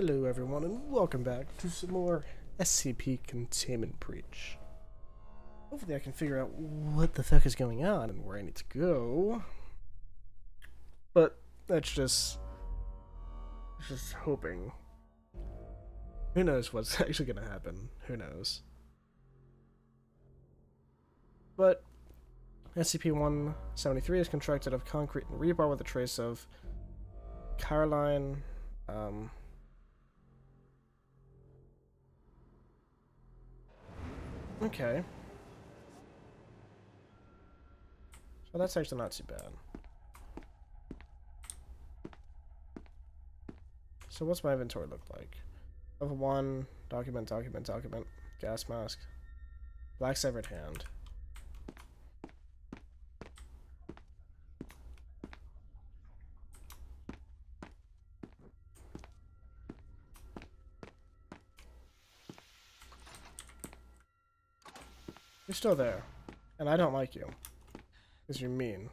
Hello everyone and welcome back to some more SCP Containment Breach. Hopefully I can figure out what the fuck is going on and where I need to go. But that's just... just hoping. Who knows what's actually gonna happen. Who knows. But SCP-173 is constructed of concrete and rebar with a trace of Krylon, um, Okay. So that's actually not too bad. So what's my inventory look like? Level 1, document, document, document, gas mask, black severed hand. Still there. And I don't like you. Because you're mean.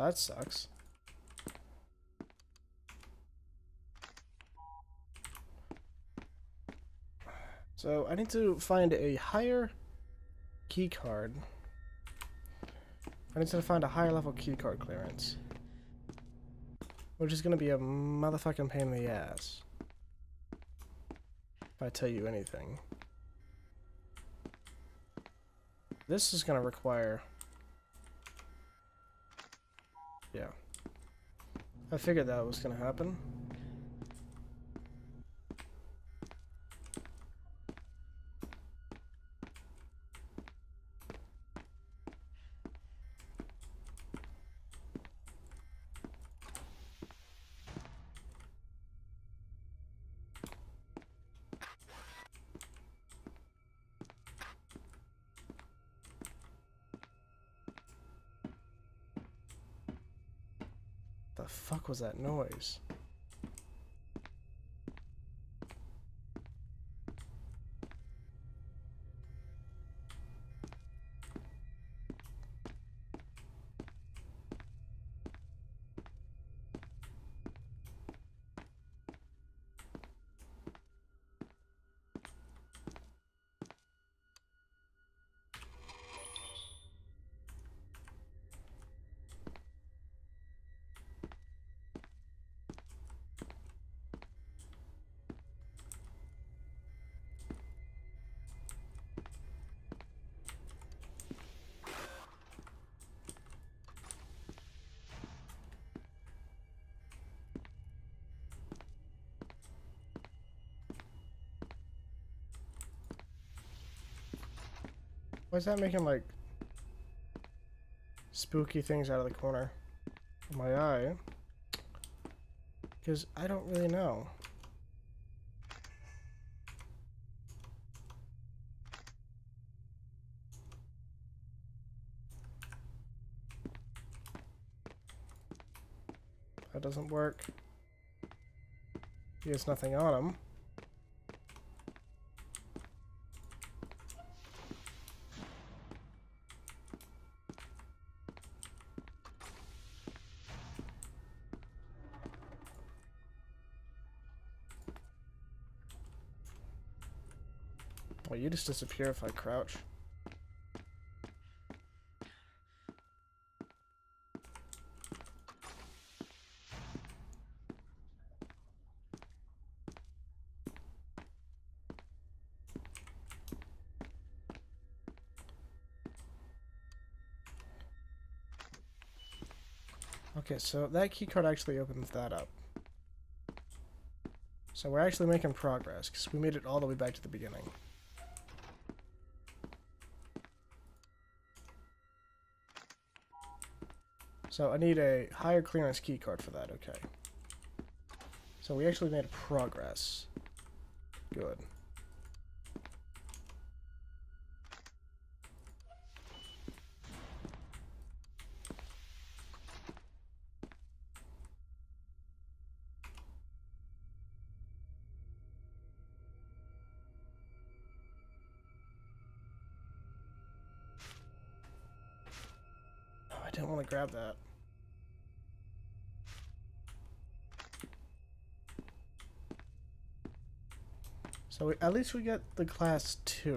That sucks. So I need to find a higher key card. I need to find a higher level key card clearance. Which is gonna be a motherfucking pain in the ass. If I tell you anything. This is gonna require yeah. I figured that was gonna happen. Was that noise? Why is that making like spooky things out of the corner of my eye? Because I don't really know. That doesn't work. He has nothing on him. Well, you just disappear if I crouch. Okay, so that keycard actually opens that up. So we're actually making progress, because we made it all the way back to the beginning. So I need a higher clearance keycard for that, okay. So we actually made progress. Good. Oh, I didn't want to grab that. So we, at least we get the class 2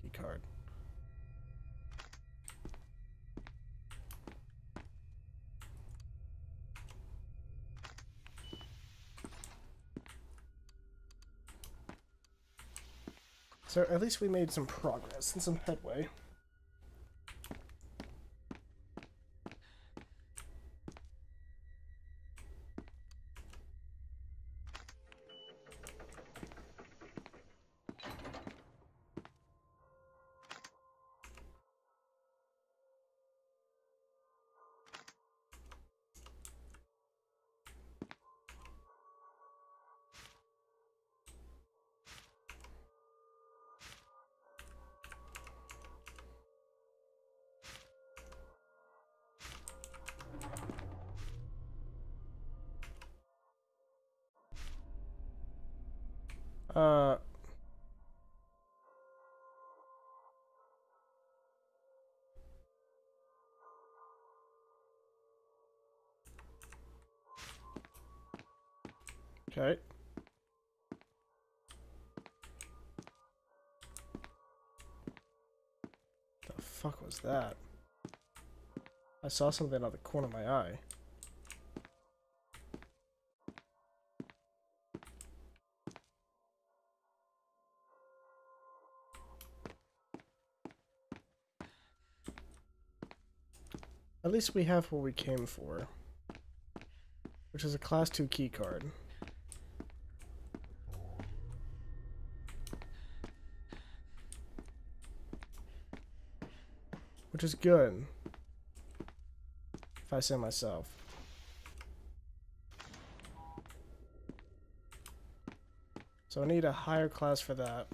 key card. So at least we made some progress and some headway. Uh. Okay. The fuck was that? I saw something out of the corner of my eye. At least we have what we came for. Which is a class 2 key card. Which is good. If I say myself. So I need a higher class for that.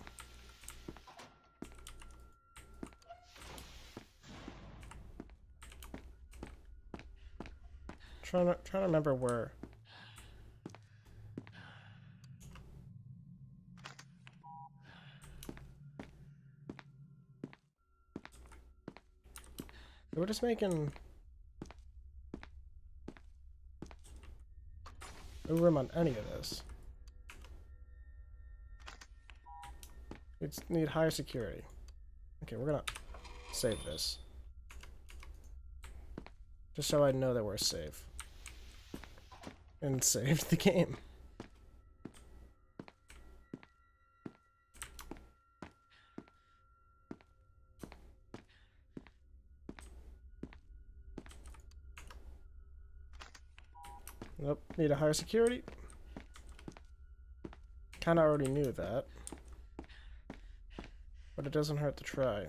Trying to trying to remember where. We're just making no room on any of this. Just need higher security. Okay, we're gonna save this. Just so I know that we're safe. And save the game. Nope, need a higher security. Kinda already knew that. But it doesn't hurt to try.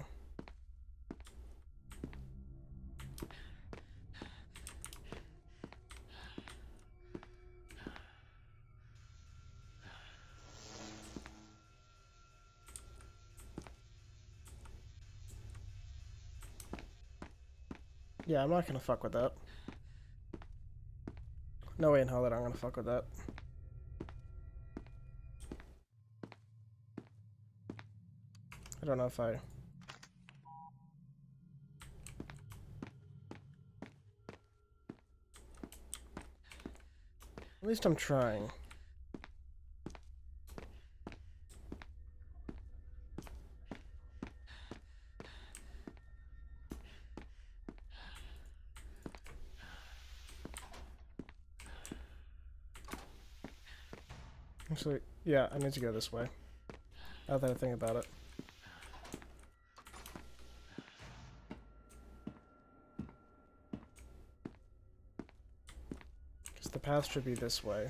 Yeah, I'm not gonna fuck with that. No way in hell that I'm gonna fuck with that. I don't know if I... At least I'm trying. Actually, yeah, I need to go this way. Now that I think about it. Because the path should be this way.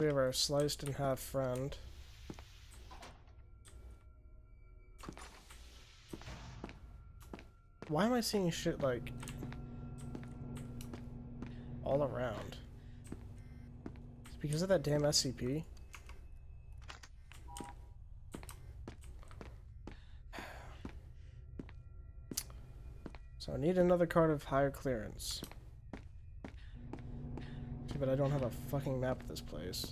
We have our sliced in half friend. Why am I seeing shit like all around? It's because of that damn SCP. So I need another card of higher clearance. But I don't have a fucking map of this place.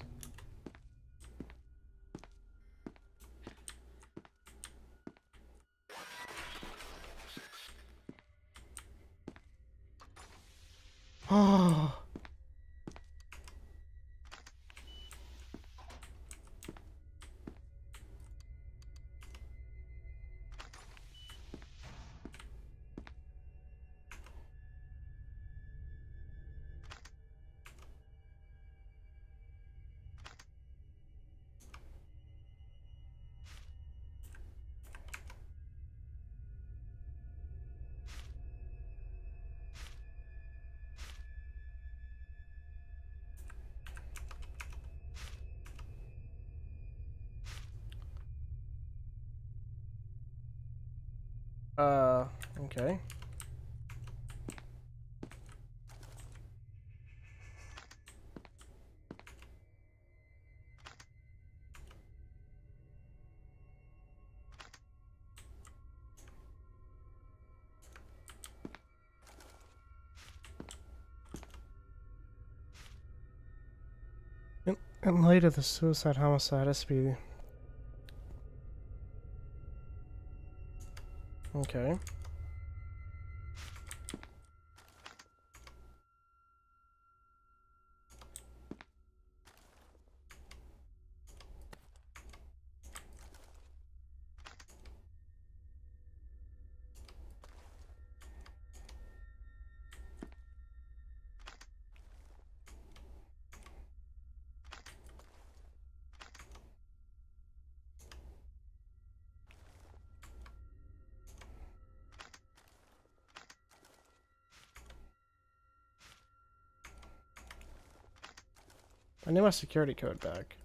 Uh, okay. In, light of the suicide homicide SB Okay. I need my security code back.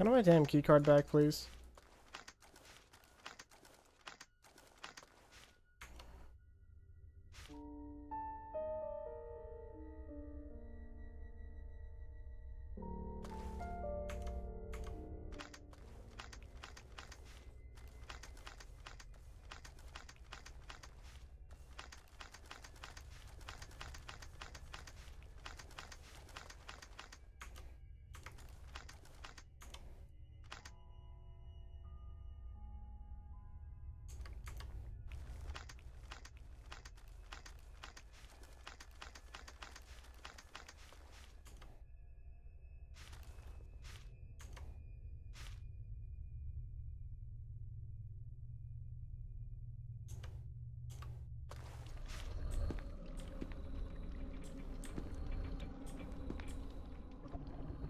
Can I my damn keycard back, please?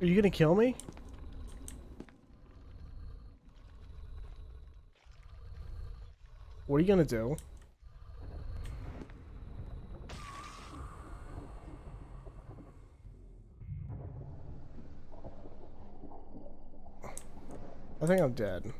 Are you gonna kill me? What are you gonna do? I think I'm dead.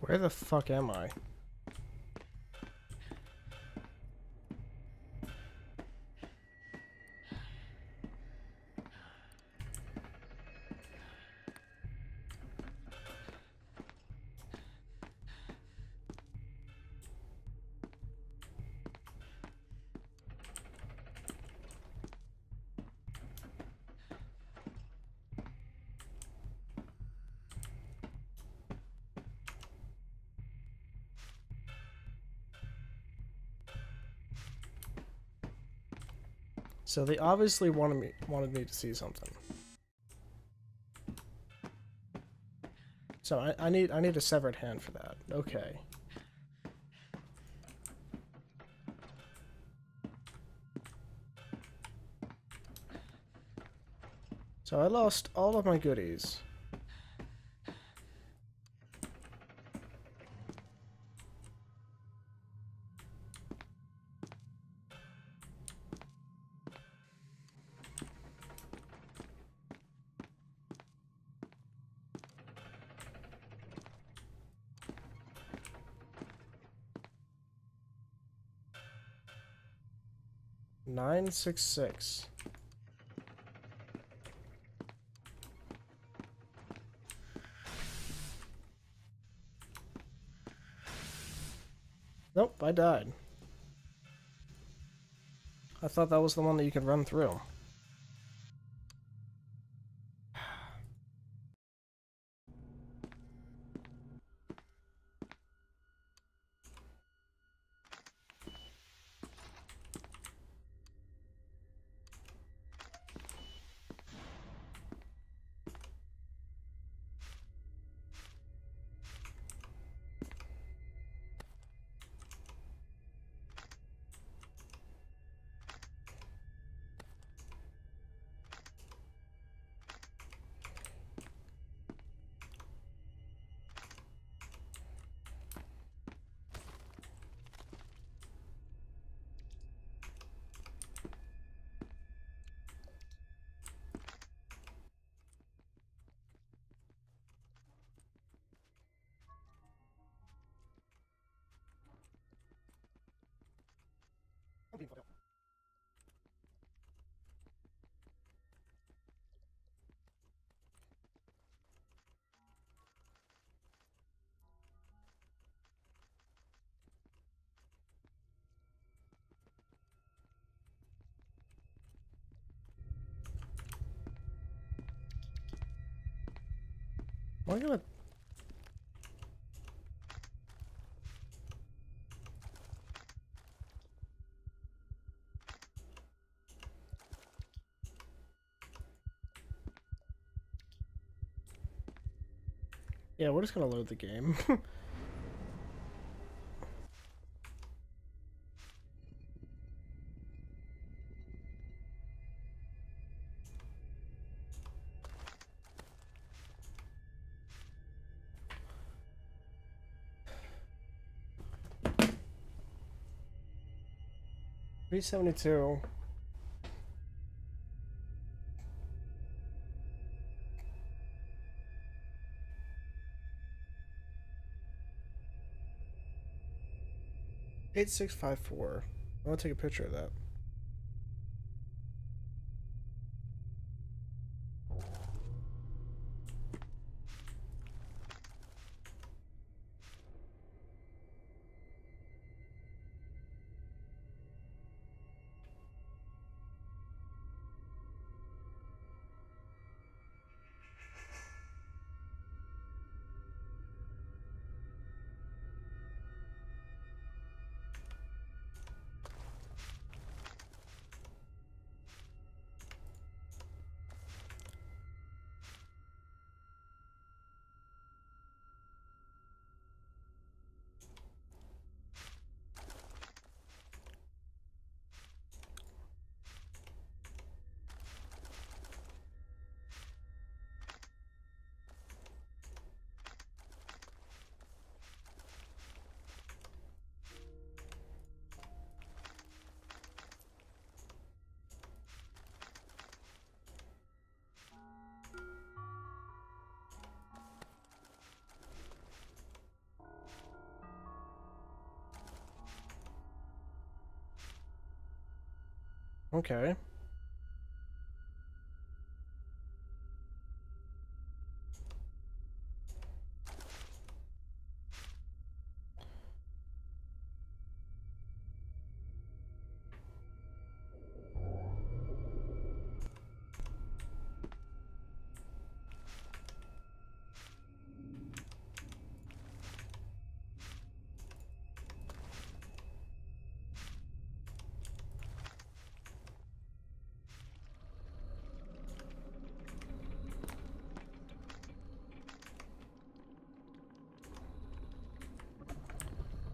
Where the fuck am I? So they obviously wanted me wanted me to see something. So I, I need I need a severed hand for that. Okay. So I lost all of my goodies. Nine six six. Nope, I died. I thought that was the one that you could run through. Am I gonna... Yeah, we're just gonna load the game. Three seventy two. Eight six five four. I want to take a picture of that. Okay.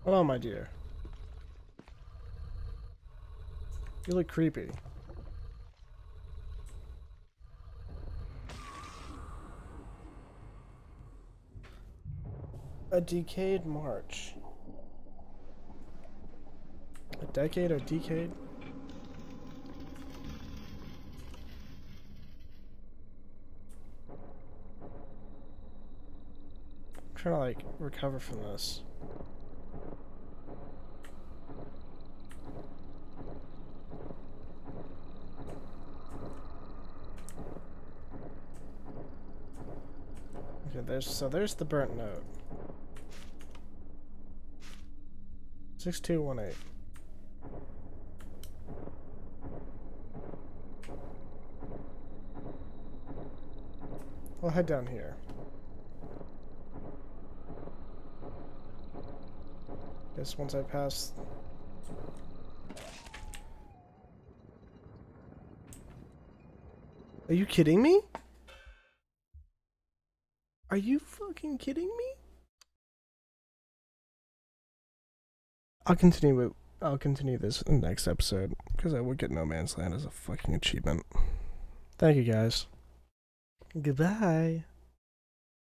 Hold on, my dear. You look creepy. A decayed march. A decade, a decade? I'm trying to like recover from this. Okay, there's so there's the burnt note. Six two one eight. I'll head down here. Guess once I pass Are you kidding me? You fucking kidding me? I'll continue with I'll continue this in the next episode because I would get No Man's Land as a fucking achievement. Thank you guys. Goodbye.